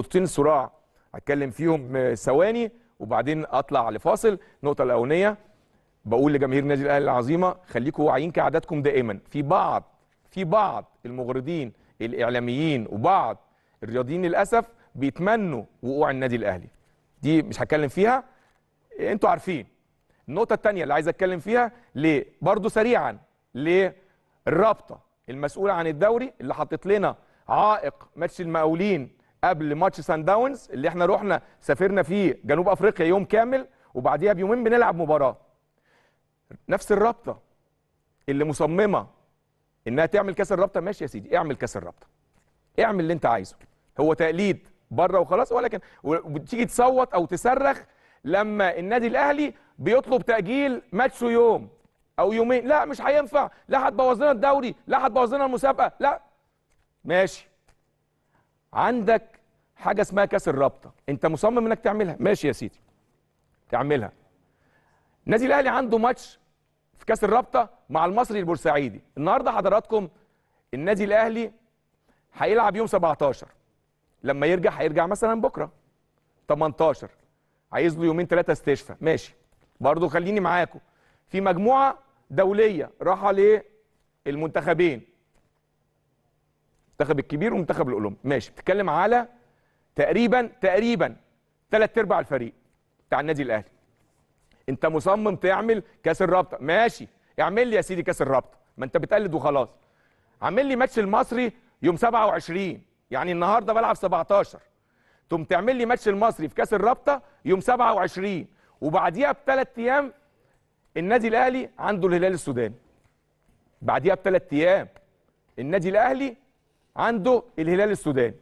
نقطتين صراع هتكلم فيهم آه، ثواني وبعدين اطلع لفاصل. النقطة الأولانية بقول لجماهير النادي الأهلي العظيمة خليكم واعيين كعاداتكم دائما. في بعض في بعض المغردين الإعلاميين وبعض الرياضيين للأسف بيتمنوا وقوع النادي الأهلي. دي مش هتكلم فيها. أنتوا عارفين. النقطة الثانية اللي عايز أتكلم فيها ليه برضو سريعا للرابطة المسؤولة عن الدوري اللي حطت لنا عائق ماتش المقاولين قبل ماتش سان داونز اللي إحنا رحنا سافرنا فيه جنوب افريقيا يوم كامل وبعديها بيومين بنلعب مباراة. نفس الرابطة اللي مصممة إنها تعمل كأس الرابطة ماشي يا سيدي اعمل كأس الرابطة. اعمل اللي انت عايزه. هو تقليد بره وخلاص ولكن وتيجي تصوت أو تصرخ لما النادي الأهلي بيطلب تأجيل ماتشه يوم أو يومين. لا مش هينفع. لا هتبوظ لنا الدوري لا هتبوظ لنا المسابقة. لا. ماشي. عندك حاجة اسمها كاس الرابطة. انت مصمم انك تعملها. ماشي يا سيدي. تعملها. النادي الأهلي عنده ماتش في كاس الرابطة مع المصري البورسعيدي. النهارده حضراتكم النادي الأهلي هيلعب يوم 17 لما يرجع هيرجع مثلا بكرة. 18 عايز له يومين ثلاثة استشفاء. ماشي. برضه خليني معاكم. في مجموعة دولية راحة للمنتخبين. المنتخب الكبير والمنتخب الاولمبي ماشي. بتتكلم على تقريبا تقريبا ثلاث أرباع الفريق بتاع النادي الأهلي. أنت مصمم تعمل كأس الرابطة. ماشي. اعمل لي يا سيدي كأس الرابطة. ما أنت بتقلد وخلاص. عامل لي ماتش المصري يوم 27 يعني النهارده بلعب 17 تقوم تعمل لي ماتش المصري في كأس الرابطة يوم 27 وبعديها بثلاث أيام النادي الأهلي عنده الهلال السوداني. بعديها بثلاث أيام النادي الأهلي عنده الهلال السوداني.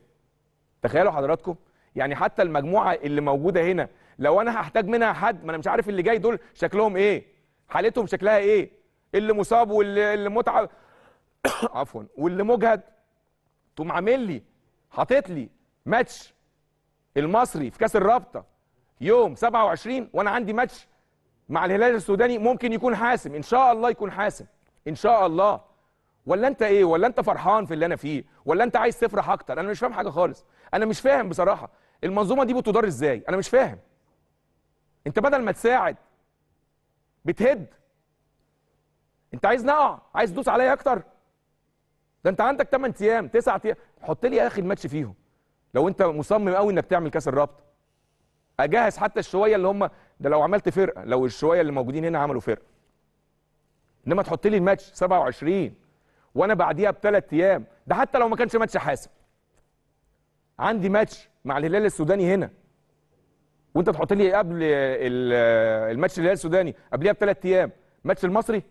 تخيلوا حضراتكم؟ يعني حتى المجموعة اللي موجودة هنا لو أنا هحتاج منها حد ما أنا مش عارف اللي جاي دول شكلهم إيه؟ حالتهم شكلها إيه؟ اللي مصاب واللي اللي متعب. عفوا. واللي مجهد. تقوم عامل لي حاطط لي ماتش المصري في كأس الرابطة يوم 27 وأنا عندي ماتش مع الهلال السوداني ممكن يكون حاسم. إن شاء الله يكون حاسم. إن شاء الله. ولا انت إيه؟ ولا انت فرحان في اللي أنا فيه؟ ولا انت عايز تفرح أكتر؟ أنا مش فاهم حاجة خالص. أنا مش فاهم بصراحة المنظومة دي بتدار إزاي؟ أنا مش فاهم. انت بدل ما تساعد بتهد. انت عايز نقع؟ عايز تدوس عليا أكتر؟ ده انت عندك 8 أيام 9 أيام. حط لي يا أخي الماتش فيهم. لو انت مصمم قوي انك تعمل كاس الرابطة. اجهز حتى الشوية اللي هم ده لو عملت فرقة لو الشوية اللي موجودين هنا عملوا فرقة. انما تحط لي الماتش 27 وأنا بعديها بثلاث أيام. ده حتى لو ما كانش ماتش حاسم. عندي ماتش مع الهلال السوداني هنا. وانت تحط لي قبل ال- الماتش الهلال السوداني قبلها بثلاث أيام. ماتش المصري؟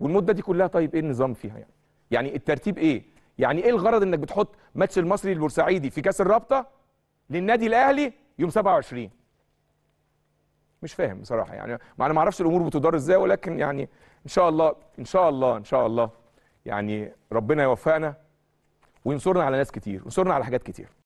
والمدة دي كلها طيب إيه النظام فيها يعني؟ يعني الترتيب إيه؟ يعني إيه الغرض انك بتحط ماتش المصري البورسعيدي في كأس الرابطة للنادي الأهلي يوم 27 مش فاهم بصراحة يعني. ما أنا ما أعرفش الأمور بتدار إزاي ولكن يعني إن شاء الله إن شاء الله إن شاء الله. يعني ربنا يوفقنا وينصرنا على ناس كتير وينصرنا على حاجات كتير.